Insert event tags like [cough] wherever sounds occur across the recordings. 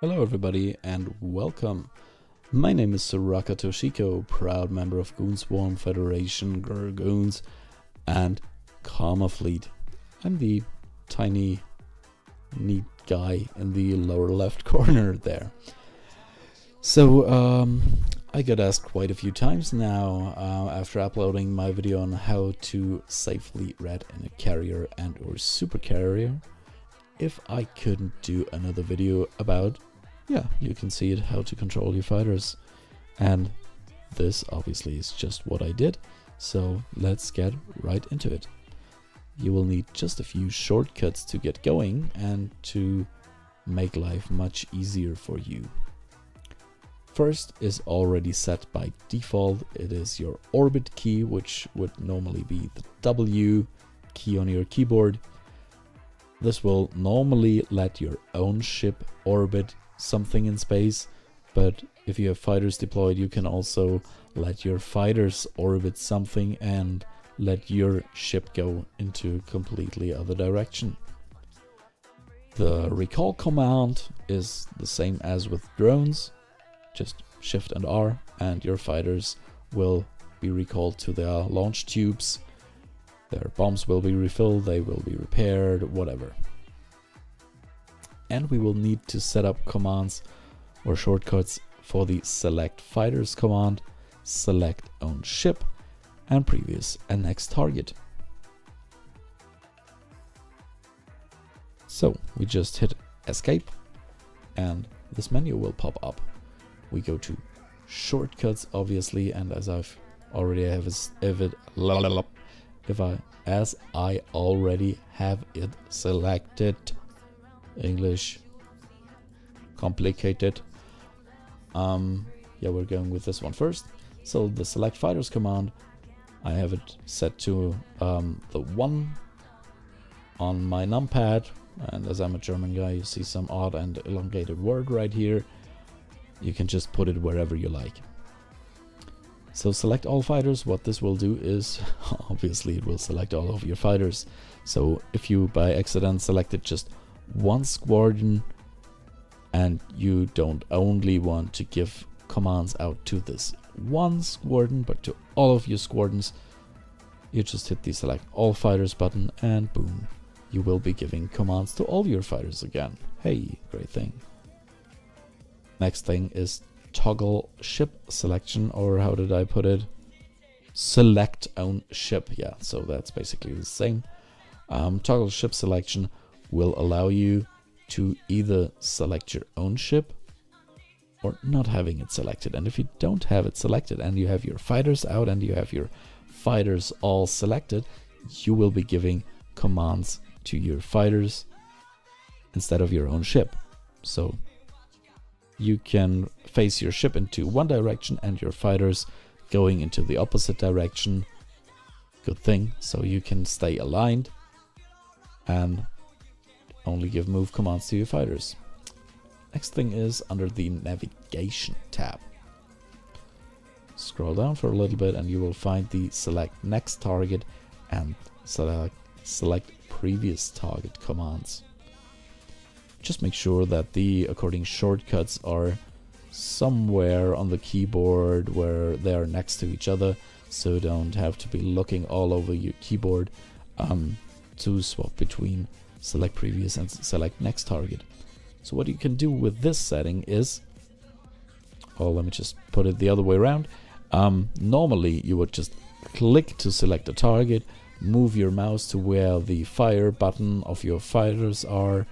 Hello everybody and welcome. My name is Soraka Toshiko, proud member of Goonswarm Federation, Gurgoons, and KarmaFleet. I'm the tiny, neat guy in the lower left [laughs] corner there. So, um, I got asked quite a few times now uh, after uploading my video on how to safely rat in a carrier and or supercarrier if I couldn't do another video about yeah, you can see it how to control your fighters. And this obviously is just what I did. So let's get right into it. You will need just a few shortcuts to get going and to make life much easier for you. First is already set by default. It is your orbit key, which would normally be the W key on your keyboard. This will normally let your own ship orbit something in space, but if you have fighters deployed, you can also let your fighters orbit something and let your ship go into completely other direction. The recall command is the same as with drones, just shift and R and your fighters will be recalled to their launch tubes. Their bombs will be refilled, they will be repaired, whatever and we will need to set up commands or shortcuts for the select fighters command, select own ship, and previous and next target. So we just hit escape and this menu will pop up. We go to shortcuts obviously and as I've already have it if I as I already have it selected English complicated. Um, yeah, we're going with this one first. So the select fighters command, I have it set to um, the one on my numpad. And as I'm a German guy, you see some odd and elongated word right here. You can just put it wherever you like. So select all fighters. What this will do is, [laughs] obviously it will select all of your fighters. So if you by accident selected just one squadron and you don't only want to give commands out to this one squadron but to all of your squadrons you just hit the select all fighters button and boom you will be giving commands to all your fighters again. Hey great thing. Next thing is toggle ship selection or how did I put it? Select own ship. Yeah so that's basically the same. Um, toggle ship selection will allow you to either select your own ship or not having it selected. And if you don't have it selected and you have your fighters out and you have your fighters all selected, you will be giving commands to your fighters instead of your own ship. So you can face your ship into one direction and your fighters going into the opposite direction. Good thing, so you can stay aligned and only give move commands to your fighters. Next thing is under the navigation tab. Scroll down for a little bit and you will find the select next target and select, select previous target commands. Just make sure that the according shortcuts are somewhere on the keyboard where they are next to each other so don't have to be looking all over your keyboard um, to swap between select previous and select next target. So what you can do with this setting is, oh let me just put it the other way around. Um, normally you would just click to select a target, move your mouse to where the fire button of your fighters are,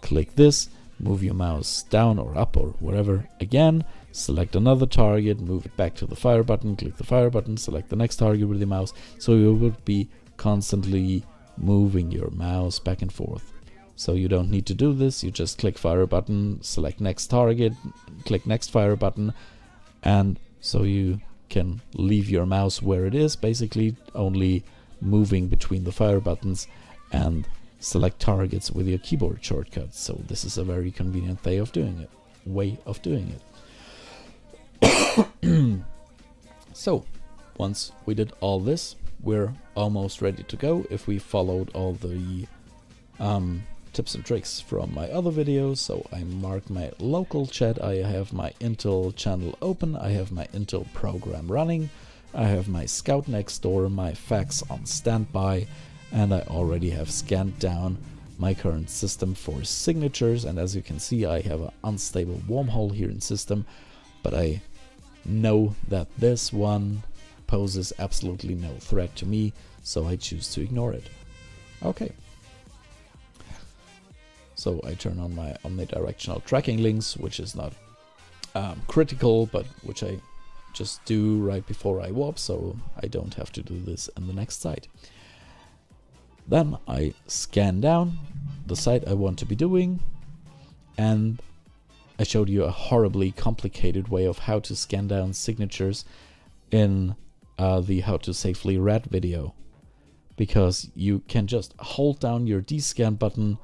click this, move your mouse down or up or wherever again, select another target, move it back to the fire button, click the fire button, select the next target with the mouse. So you would be constantly moving your mouse back and forth. So you don't need to do this, you just click fire button, select next target, click next fire button, and so you can leave your mouse where it is, basically only moving between the fire buttons and select targets with your keyboard shortcuts. So this is a very convenient way of doing it. Way of doing it. [coughs] so once we did all this, we're almost ready to go if we followed all the um, tips and tricks from my other videos. So I mark my local chat, I have my Intel channel open, I have my Intel program running, I have my scout next door, my fax on standby, and I already have scanned down my current system for signatures. And as you can see, I have an unstable wormhole here in system, but I know that this one poses absolutely no threat to me, so I choose to ignore it. Okay. So I turn on my omnidirectional tracking links, which is not um, critical, but which I just do right before I warp, so I don't have to do this in the next site. Then I scan down the site I want to be doing, and I showed you a horribly complicated way of how to scan down signatures in uh, the how to safely rat video. Because you can just hold down your D-scan button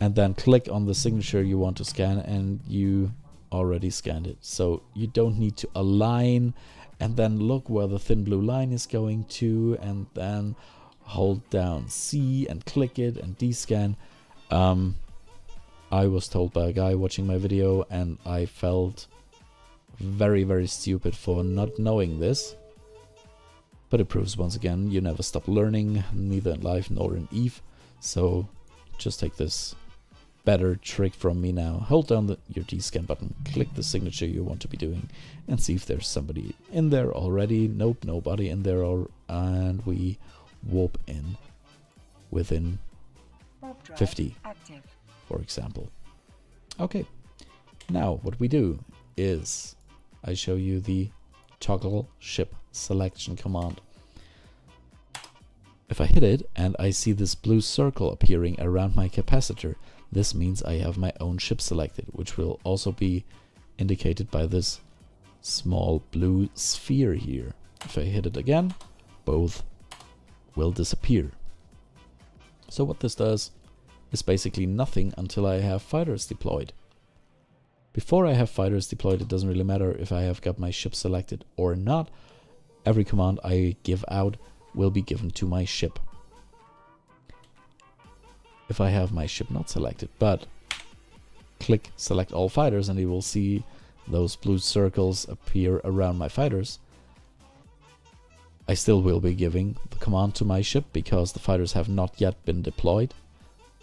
and then click on the signature you want to scan and you already scanned it. So you don't need to align and then look where the thin blue line is going to and then hold down C and click it and D-scan. Um, I was told by a guy watching my video and I felt very very stupid for not knowing this but it proves once again you never stop learning, neither in life nor in Eve. So just take this better trick from me now. Hold down the, your D-scan button, click the signature you want to be doing, and see if there's somebody in there already. Nope, nobody in there, or, and we warp in within 50, active. for example. Okay, now what we do is I show you the toggle ship selection command. If I hit it and I see this blue circle appearing around my capacitor, this means I have my own ship selected, which will also be indicated by this small blue sphere here. If I hit it again, both will disappear. So what this does is basically nothing until I have fighters deployed. Before I have fighters deployed, it doesn't really matter if I have got my ship selected or not. Every command I give out will be given to my ship. If I have my ship not selected, but click select all fighters and you will see those blue circles appear around my fighters. I still will be giving the command to my ship because the fighters have not yet been deployed.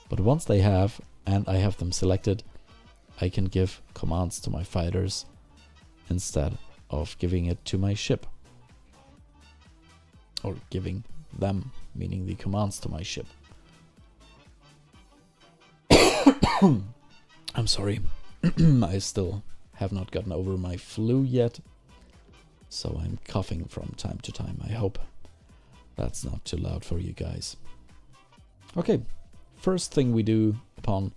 But once they have and I have them selected, I can give commands to my fighters instead of giving it to my ship. Or giving them, meaning the commands to my ship. [coughs] I'm sorry. [coughs] I still have not gotten over my flu yet. So I'm coughing from time to time. I hope that's not too loud for you guys. Okay, first thing we do upon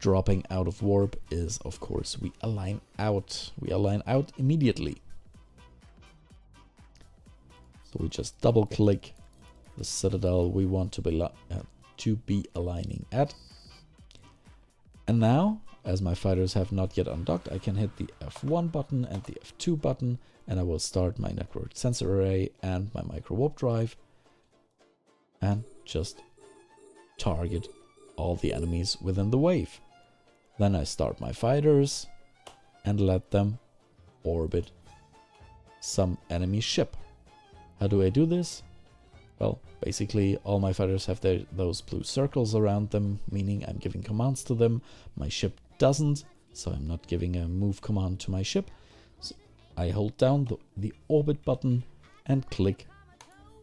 dropping out of warp is, of course, we align out. We align out immediately. So we just double click the citadel we want to be, uh, to be aligning at. And now, as my fighters have not yet undocked, I can hit the F1 button and the F2 button and I will start my networked sensor array and my micro warp drive and just target all the enemies within the wave. Then I start my fighters and let them orbit some enemy ship. How do I do this? Well, basically all my fighters have their, those blue circles around them, meaning I'm giving commands to them. My ship doesn't, so I'm not giving a move command to my ship. So I hold down the, the orbit button and click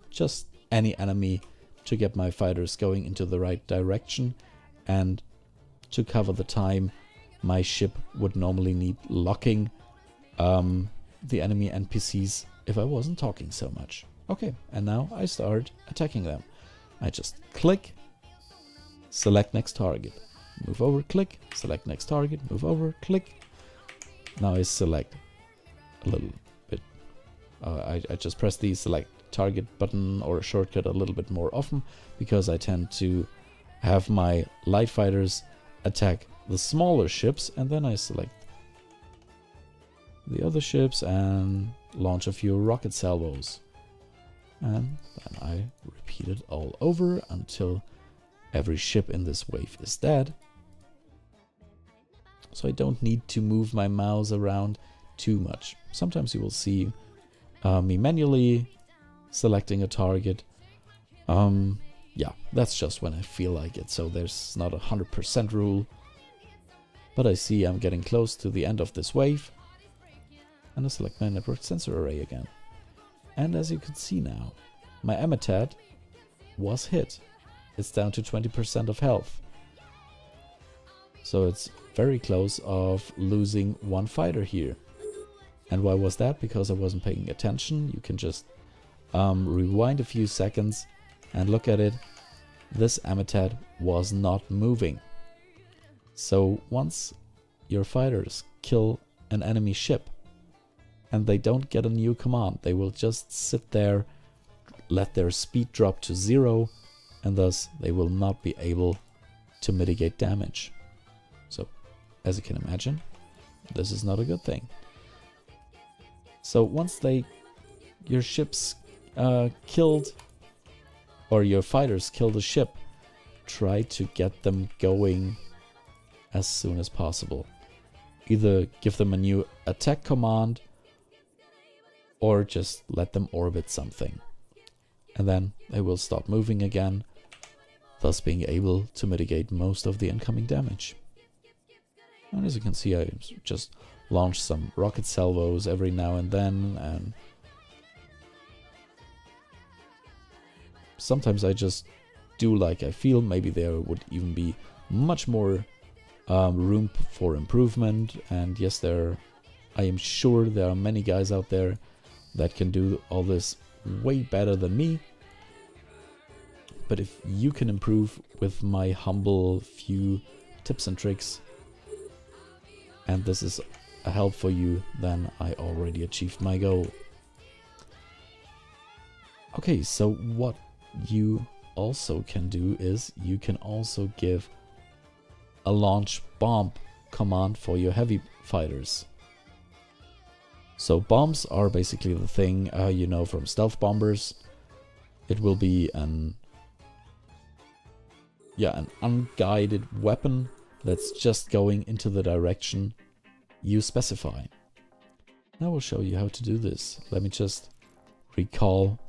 just any enemy to get my fighters going into the right direction and to cover the time my ship would normally need locking um, the enemy NPCs if I wasn't talking so much. Okay, and now I start attacking them. I just click, select next target, move over, click, select next target, move over, click. Now I select a little bit. Uh, I, I just press the select target button or a shortcut a little bit more often because I tend to have my light fighters attack the smaller ships and then I select the other ships and launch a few rocket salvos. And then I repeat it all over until Every ship in this wave is dead. So I don't need to move my mouse around too much. Sometimes you will see uh, me manually selecting a target. Um, yeah, that's just when I feel like it. So there's not a 100% rule. But I see I'm getting close to the end of this wave. And I select my networked sensor array again. And as you can see now, my Ametat was hit. It's down to 20% of health. So it's very close of losing one fighter here. And why was that? Because I wasn't paying attention. You can just um, rewind a few seconds and look at it. This Ametat was not moving. So once your fighters kill an enemy ship and they don't get a new command, they will just sit there let their speed drop to zero, and thus they will not be able to mitigate damage. So, as you can imagine, this is not a good thing. So once they, your ships uh, killed, or your fighters kill the ship, try to get them going as soon as possible. Either give them a new attack command, or just let them orbit something and then they will stop moving again, thus being able to mitigate most of the incoming damage. And as you can see, I just launch some rocket salvos every now and then, and sometimes I just do like I feel. Maybe there would even be much more um, room for improvement. And yes, there, I am sure there are many guys out there that can do all this way better than me. But if you can improve with my humble few tips and tricks, and this is a help for you, then I already achieved my goal. Okay, so what you also can do is you can also give a launch bomb command for your heavy fighters. So bombs are basically the thing uh, you know from stealth bombers. It will be an yeah, an unguided weapon that's just going into the direction you specify. Now we'll show you how to do this. Let me just recall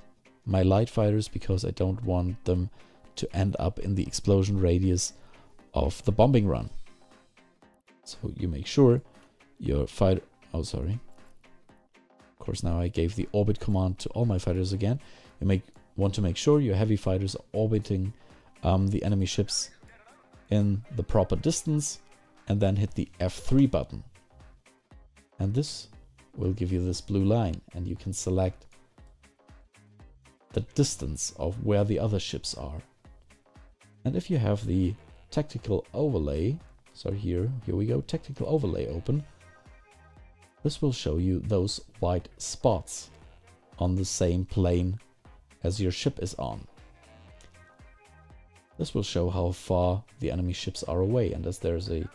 my light fighters because I don't want them to end up in the explosion radius of the bombing run. So you make sure your fighter... Oh, sorry. Of course, now I gave the orbit command to all my fighters again. You make want to make sure your heavy fighters are orbiting um, the enemy ships in the proper distance and then hit the F3 button. And this will give you this blue line and you can select the distance of where the other ships are. And if you have the tactical overlay, so here, here we go, tactical overlay open, this will show you those white spots on the same plane as your ship is on. This will show how far the enemy ships are away and as there's a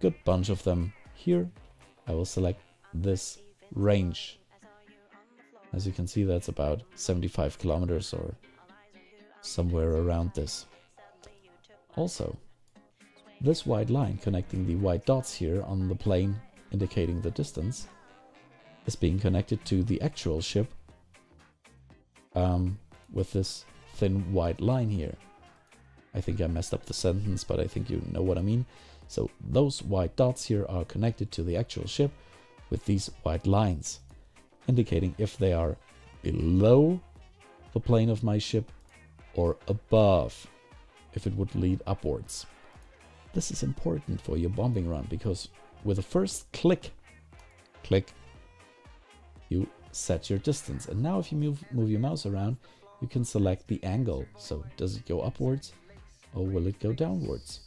good bunch of them here, I will select this range. As you can see that's about 75 kilometers or somewhere around this. Also, this white line connecting the white dots here on the plane indicating the distance is being connected to the actual ship um, with this thin white line here. I think I messed up the sentence, but I think you know what I mean. So those white dots here are connected to the actual ship with these white lines, indicating if they are below the plane of my ship or above, if it would lead upwards. This is important for your bombing run because with the first click, click, you set your distance. And now if you move, move your mouse around, you can select the angle. So does it go upwards or will it go downwards?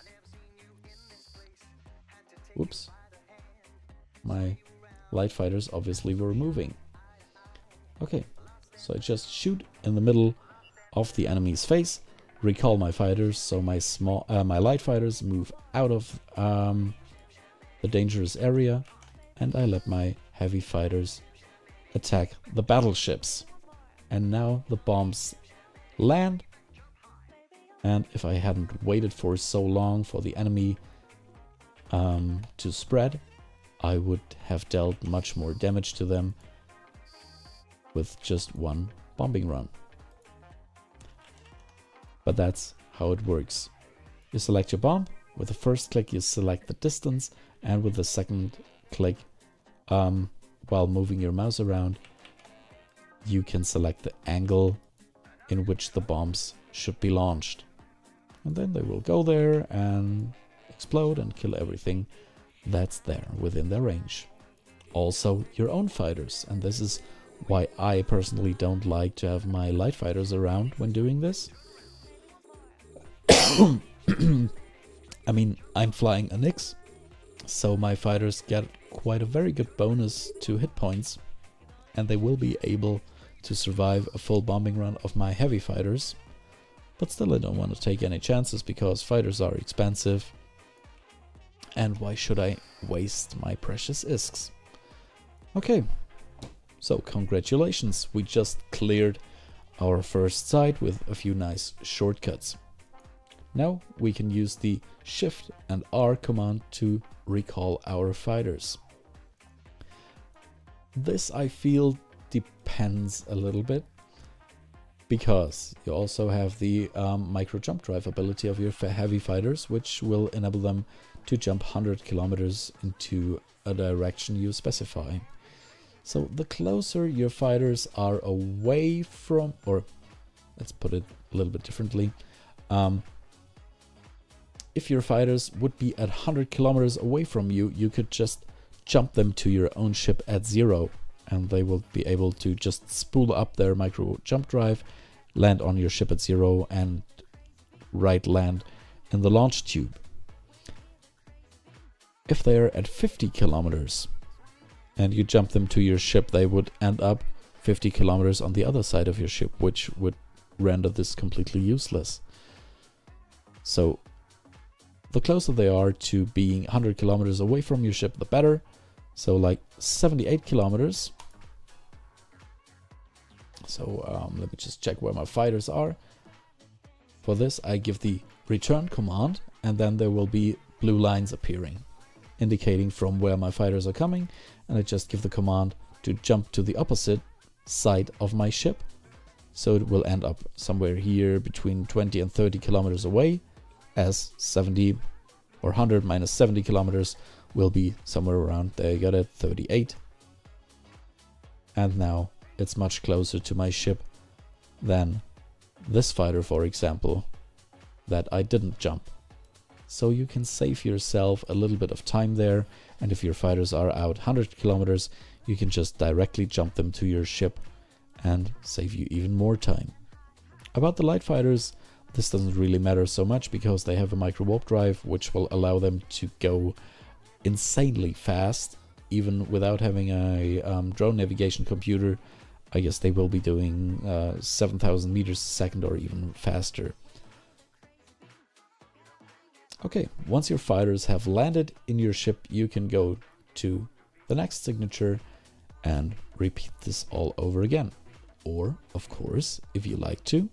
Whoops. My light fighters obviously were moving. Okay, so I just shoot in the middle of the enemy's face, recall my fighters, so my small, uh, my light fighters move out of um, the dangerous area, and I let my heavy fighters attack the battleships. And now the bombs land And if I hadn't waited for so long for the enemy um, to spread, I would have dealt much more damage to them with just one bombing run. But that's how it works. You select your bomb, with the first click you select the distance, and with the second click, um, while moving your mouse around, you can select the angle in which the bombs should be launched. And then they will go there and explode and kill everything that's there within their range. Also your own fighters, and this is why I personally don't like to have my light fighters around when doing this. [coughs] I mean, I'm flying a Nyx, so my fighters get quite a very good bonus to hit points, and they will be able to survive a full bombing run of my heavy fighters. But still I don't want to take any chances because fighters are expensive. And why should I waste my precious isks? Okay, so congratulations, we just cleared our first site with a few nice shortcuts. Now we can use the Shift and R command to recall our fighters. This I feel depends a little bit because you also have the um, micro jump drive ability of your heavy fighters which will enable them to jump 100 kilometers into a direction you specify. So the closer your fighters are away from, or let's put it a little bit differently, um, if your fighters would be at 100 kilometers away from you, you could just jump them to your own ship at zero and they will be able to just spool up their micro jump drive, land on your ship at zero and right land in the launch tube. If they are at 50 kilometers, and you jump them to your ship, they would end up 50 kilometers on the other side of your ship, which would render this completely useless. So the closer they are to being 100 kilometers away from your ship, the better. So like 78 kilometers. So um, let me just check where my fighters are. For this, I give the return command, and then there will be blue lines appearing, indicating from where my fighters are coming, and I just give the command to jump to the opposite side of my ship. So it will end up somewhere here between 20 and 30 kilometers away as 70 or 100 minus 70 kilometers will be somewhere around, there you got it, 38. And now it's much closer to my ship than this fighter, for example, that I didn't jump. So you can save yourself a little bit of time there and if your fighters are out 100 kilometers, you can just directly jump them to your ship and save you even more time. About the light fighters, this doesn't really matter so much because they have a micro warp drive which will allow them to go insanely fast even without having a um, drone navigation computer. I guess they will be doing uh, 7000 meters a second or even faster. Okay, once your fighters have landed in your ship, you can go to the next signature and repeat this all over again. Or, of course, if you like to,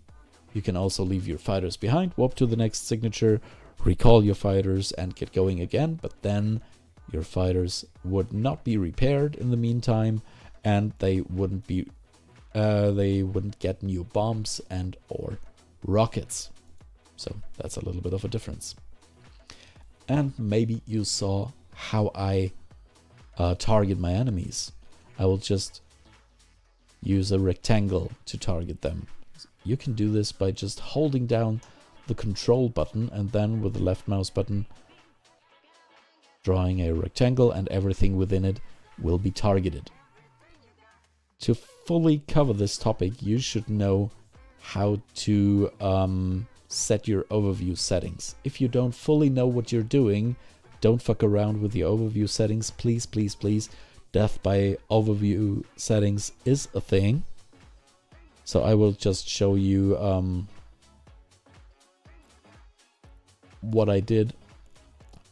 you can also leave your fighters behind, warp to the next signature, recall your fighters and get going again, but then your fighters would not be repaired in the meantime and they wouldn't be uh, they wouldn't get new bombs and or rockets. So that's a little bit of a difference and maybe you saw how I uh, target my enemies. I will just use a rectangle to target them. You can do this by just holding down the control button and then with the left mouse button drawing a rectangle and everything within it will be targeted. To fully cover this topic you should know how to um, set your overview settings. If you don't fully know what you're doing, don't fuck around with the overview settings. Please, please, please. Death by overview settings is a thing. So I will just show you um, what I did.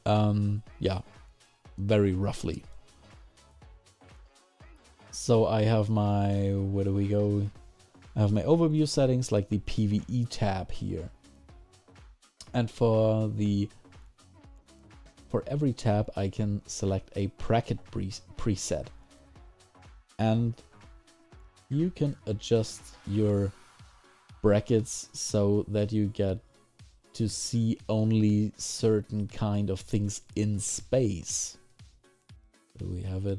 Um, yeah, very roughly. So I have my, where do we go? I have my overview settings like the PvE tab here. And for the for every tab, I can select a bracket pre preset. And you can adjust your brackets so that you get to see only certain kind of things in space. Do we have it?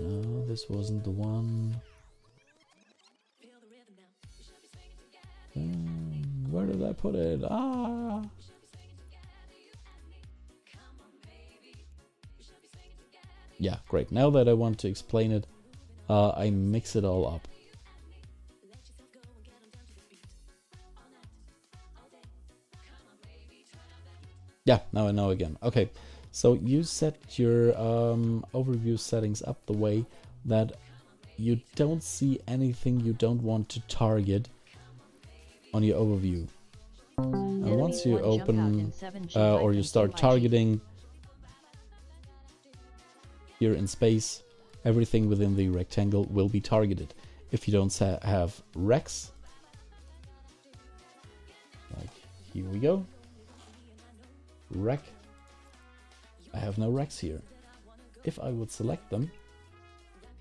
No, this wasn't the one. Um, where did I put it? Ah! Yeah, great. Now that I want to explain it, uh, I mix it all up. Yeah, now I know again. Okay, so you set your um, overview settings up the way that you don't see anything you don't want to target on your overview. And once you open uh, or you start targeting here in space, everything within the rectangle will be targeted. If you don't have wrecks, like here we go, wreck, I have no wrecks here. If I would select them,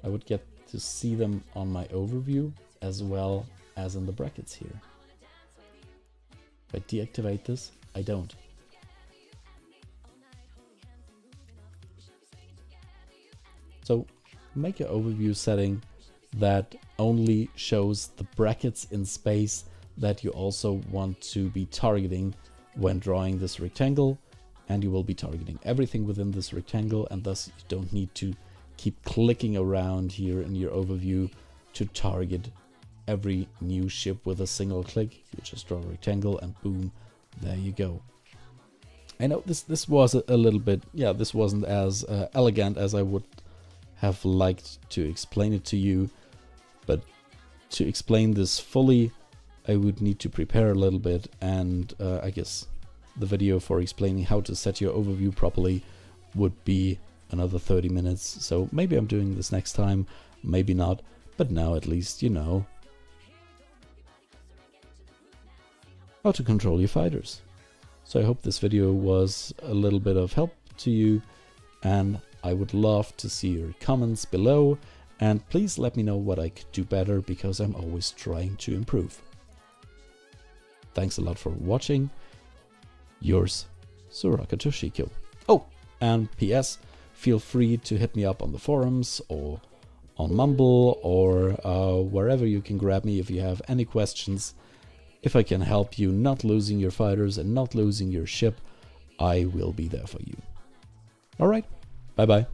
I would get to see them on my overview as well as in the brackets here. If I deactivate this, I don't. So make an overview setting that only shows the brackets in space that you also want to be targeting when drawing this rectangle and you will be targeting everything within this rectangle and thus you don't need to keep clicking around here in your overview to target every new ship with a single click. You just draw a rectangle and boom, there you go. I know this this was a, a little bit, yeah, this wasn't as uh, elegant as I would have liked to explain it to you, but to explain this fully, I would need to prepare a little bit, and uh, I guess the video for explaining how to set your overview properly would be another 30 minutes. So maybe I'm doing this next time, maybe not, but now at least you know how to control your fighters. So I hope this video was a little bit of help to you and I would love to see your comments below and please let me know what I could do better because I'm always trying to improve. Thanks a lot for watching. Yours, Soraka Toshiko. Oh, and PS, feel free to hit me up on the forums or on Mumble or uh, wherever you can grab me if you have any questions. If I can help you not losing your fighters and not losing your ship, I will be there for you. Alright, bye bye.